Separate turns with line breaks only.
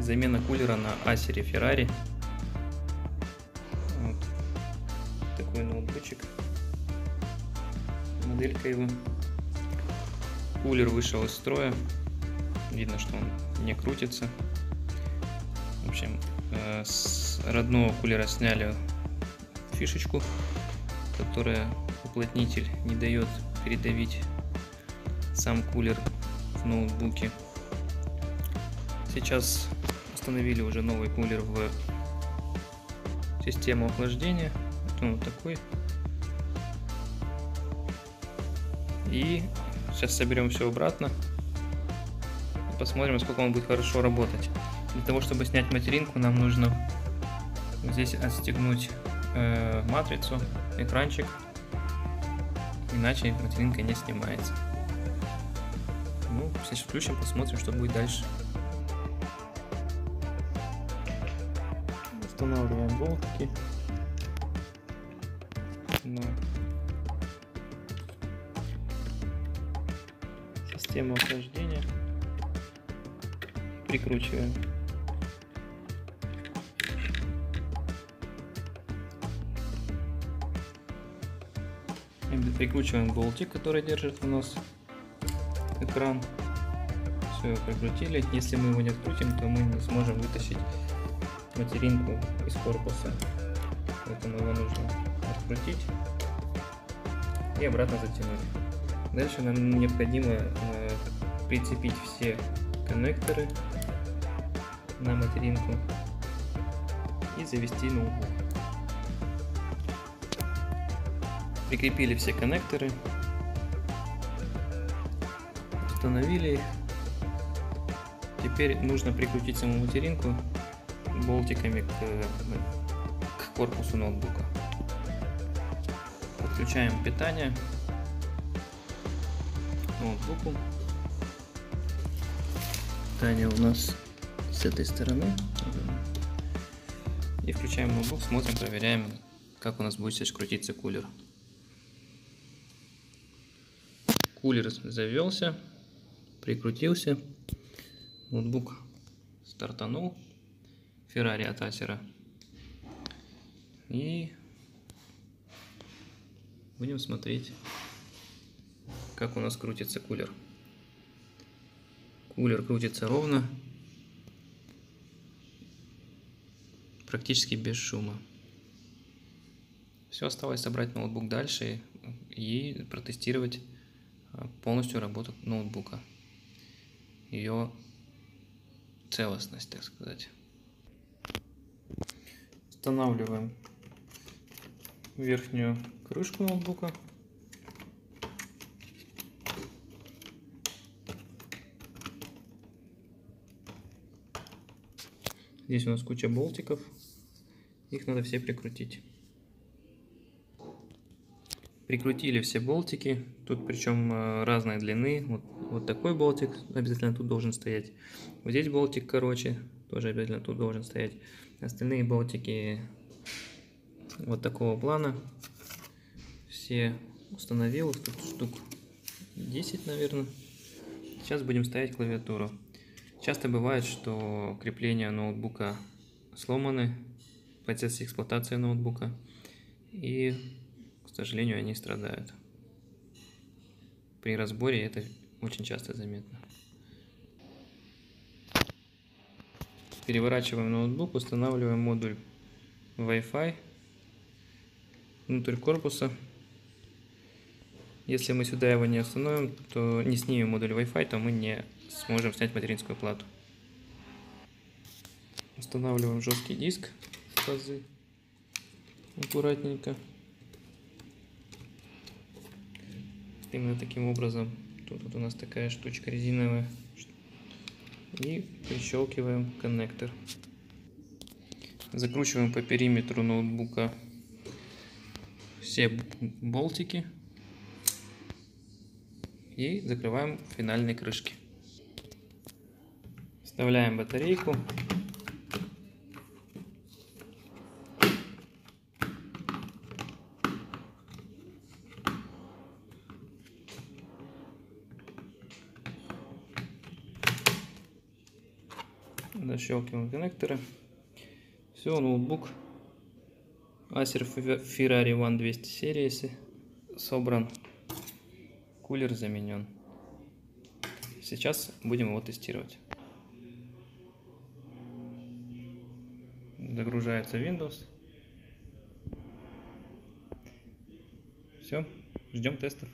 Замена кулера на Асере Ferrari. Вот. Такой ноутбучик. Моделька его. Кулер вышел из строя. Видно, что он не крутится. В общем, э, с родного кулера сняли фишечку, которая уплотнитель не дает передавить сам кулер в ноутбуке. Сейчас установили уже новый кулер в систему охлаждения. Он вот такой. И сейчас соберем все обратно. И посмотрим, насколько он будет хорошо работать. Для того, чтобы снять материнку, нам нужно здесь отстегнуть э, матрицу, экранчик. Иначе материнка не снимается. Ну, сейчас включим, посмотрим, что будет дальше. Устанавливаем болтики на систему охлаждения. Прикручиваем. Прикручиваем болтик, который держит у нас экран. Все, прикрутили. Если мы его не открутим, то мы не сможем вытащить материнку из корпуса. Поэтому его нужно открутить и обратно затянуть. Дальше нам необходимо э, прицепить все коннекторы на материнку и завести ноутбук. Прикрепили все коннекторы, установили их. Теперь нужно прикрутить саму материнку болтиками к, к корпусу ноутбука. Подключаем питание ноутбуку. Питание у нас с этой стороны. И включаем ноутбук, смотрим, проверяем, как у нас будет сейчас крутиться кулер. Кулер завелся, прикрутился, ноутбук стартанул, Ferrari от Acer. И будем смотреть, как у нас крутится кулер. Кулер крутится ровно, практически без шума. Все, осталось собрать ноутбук дальше и протестировать полностью работу ноутбука. Ее целостность, так сказать. Устанавливаем верхнюю крышку ноутбука. Здесь у нас куча болтиков. Их надо все прикрутить. Прикрутили все болтики. Тут причем э, разной длины. Вот, вот такой болтик обязательно тут должен стоять. Вот здесь болтик короче. Тоже обязательно тут должен стоять. Остальные болтики вот такого плана. Все установил. Тут штук 10, наверное. Сейчас будем ставить клавиатуру. Часто бывает, что крепления ноутбука сломаны в процессе эксплуатации ноутбука. И сожалению, они страдают. При разборе это очень часто заметно. Переворачиваем ноутбук, устанавливаем модуль Wi-Fi внутрь корпуса. Если мы сюда его не установим, то не снимем модуль Wi-Fi, то мы не сможем снять материнскую плату. Устанавливаем жесткий диск с аккуратненько. именно таким образом. Тут вот у нас такая штучка резиновая. И прищелкиваем коннектор. Закручиваем по периметру ноутбука все болтики. И закрываем финальные крышки. Вставляем батарейку. Защелкиваем коннекторы. Все, ноутбук Acer Ferrari One 200 серии собран. Кулер заменен. Сейчас будем его тестировать. Загружается Windows. Все, ждем тестов.